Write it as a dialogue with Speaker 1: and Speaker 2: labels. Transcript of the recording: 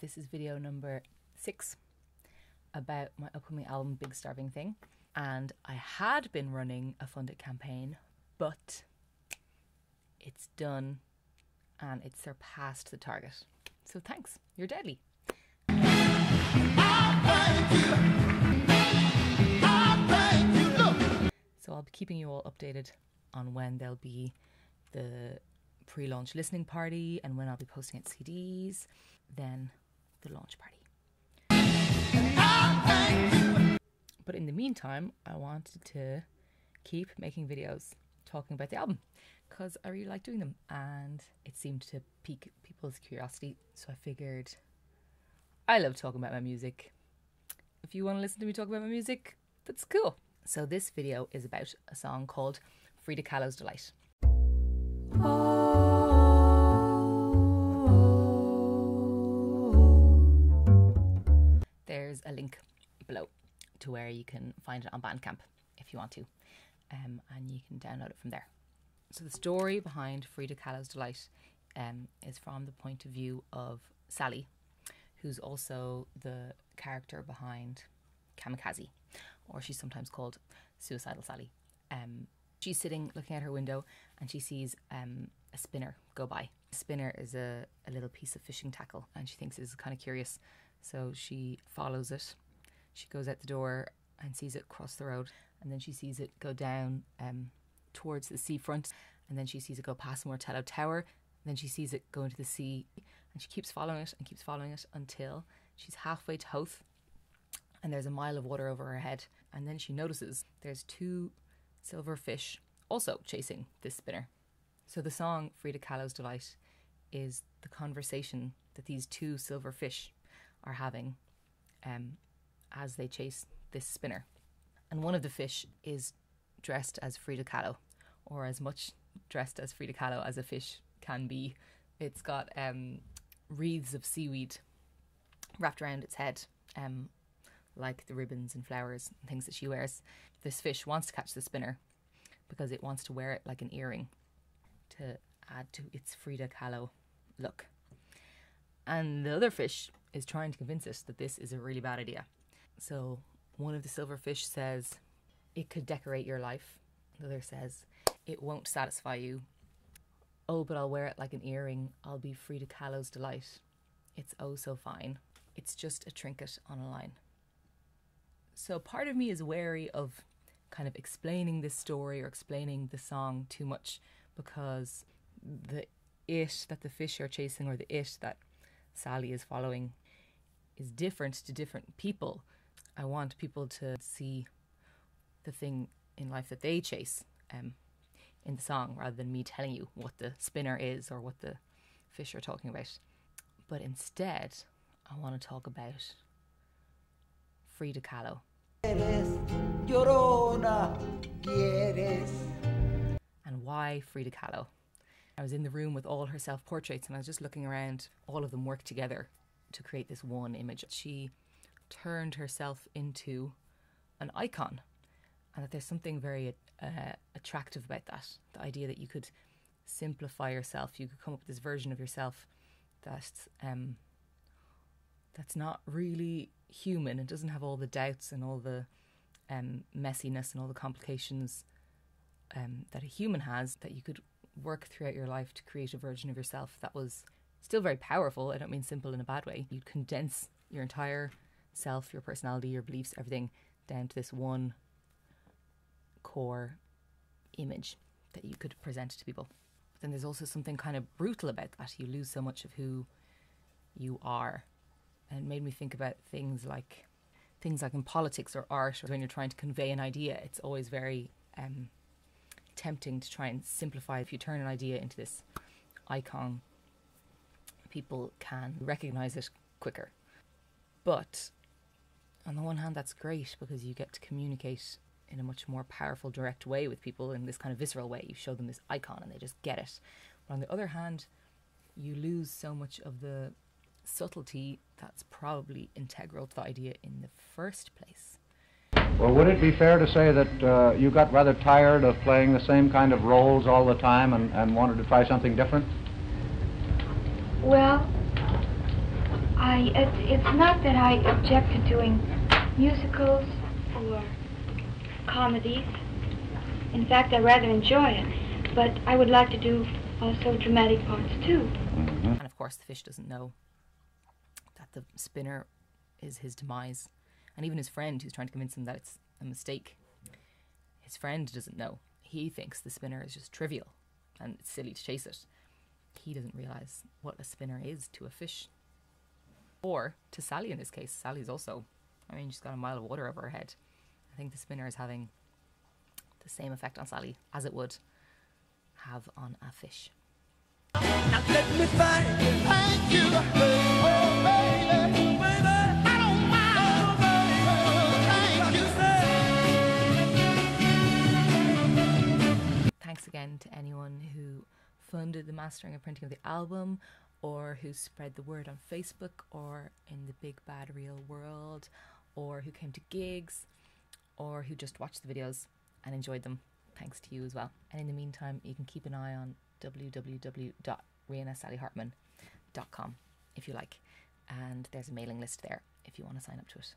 Speaker 1: This is video number six about my upcoming album, Big Starving Thing. And I had been running a funded campaign, but it's done and it surpassed the target. So thanks, you're deadly. So I'll be keeping you all updated on when there'll be the pre-launch listening party and when I'll be posting it CDs, then the launch party. But in the meantime, I wanted to keep making videos talking about the album because I really like doing them and it seemed to pique people's curiosity. So I figured I love talking about my music. If you want to listen to me talk about my music, that's cool. So this video is about a song called Frida Kahlo's Delight. There's a link below to where you can find it on Bandcamp if you want to, um, and you can download it from there. So the story behind Frida Kahlo's Delight um, is from the point of view of Sally, who's also the character behind Kamikaze, or she's sometimes called Suicidal Sally. Um, she's sitting looking out her window and she sees um, a spinner go by. A spinner is a, a little piece of fishing tackle and she thinks it's kind of curious. So she follows it. She goes out the door and sees it cross the road and then she sees it go down um, towards the seafront and then she sees it go past Martello Tower then she sees it go into the sea and she keeps following it and keeps following it until she's halfway to Howth and there's a mile of water over her head and then she notices there's two silver fish also chasing this spinner. So the song Frida Kahlo's Delight is the conversation that these two silver fish are having um, as they chase this spinner. And one of the fish is dressed as Frida Kahlo, or as much dressed as Frida Kahlo as a fish can be. It's got um, wreaths of seaweed wrapped around its head, um, like the ribbons and flowers and things that she wears. This fish wants to catch the spinner because it wants to wear it like an earring to add to its Frida Kahlo look. And the other fish is trying to convince us that this is a really bad idea. So one of the silverfish says, It could decorate your life. The other says, It won't satisfy you. Oh, but I'll wear it like an earring. I'll be Frida Kahlo's delight. It's oh so fine. It's just a trinket on a line. So part of me is wary of kind of explaining this story or explaining the song too much because the it that the fish are chasing or the it that Sally is following is different to different people. I want people to see the thing in life that they chase um, in the song rather than me telling you what the spinner is or what the fish are talking about. But instead, I want to talk about Frida Kahlo. And why Frida Kahlo? I was in the room with all her self portraits and I was just looking around. All of them work together to create this one image. She turned herself into an icon, and that there's something very uh, attractive about that. The idea that you could simplify yourself, you could come up with this version of yourself that's um, that's not really human. It doesn't have all the doubts and all the um, messiness and all the complications um, that a human has. That you could work throughout your life to create a version of yourself that was still very powerful. I don't mean simple in a bad way. You'd condense your entire self, your personality, your beliefs, everything down to this one core image that you could present to people. But then there's also something kind of brutal about that. You lose so much of who you are. And it made me think about things like things like in politics or art or when you're trying to convey an idea, it's always very um, tempting to try and simplify. If you turn an idea into this icon, people can recognize it quicker. But on the one hand, that's great because you get to communicate in a much more powerful, direct way with people in this kind of visceral way. You show them this icon and they just get it. But on the other hand, you lose so much of the subtlety that's probably integral to the idea in the first place.
Speaker 2: Well, would it be fair to say that uh, you got rather tired of playing the same kind of roles all the time and, and wanted to try something different?
Speaker 3: Well, I, it's, it's not that I object to doing musicals or comedies. In fact, I rather enjoy it. But I would like to do also dramatic parts too.
Speaker 1: And of course, the fish doesn't know that the spinner is his demise. And even his friend, who's trying to convince him that it's a mistake, his friend doesn't know. He thinks the spinner is just trivial and it's silly to chase it. He doesn't realize what a spinner is to a fish. Or to Sally in this case. Sally's also, I mean, she's got a mile of water over her head. I think the spinner is having the same effect on Sally as it would have on a fish. Funded the mastering and printing of the album, or who spread the word on Facebook, or in the big bad real world, or who came to gigs, or who just watched the videos and enjoyed them. Thanks to you as well. And in the meantime, you can keep an eye on www.rionasallyhartman.com if you like. And there's a mailing list there if you want to sign up to it.